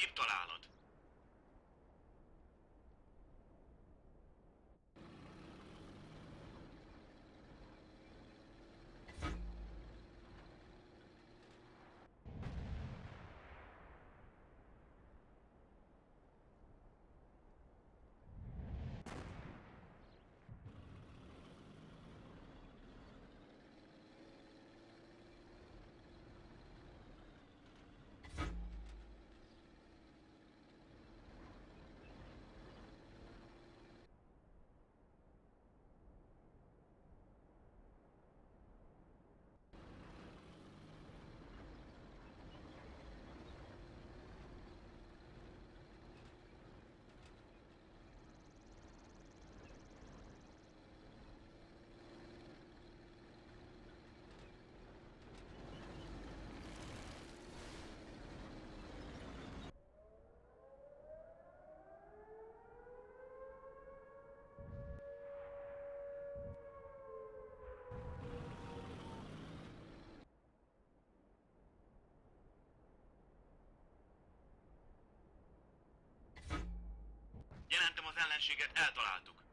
Szép találat. Ellenséget, eltaláltuk.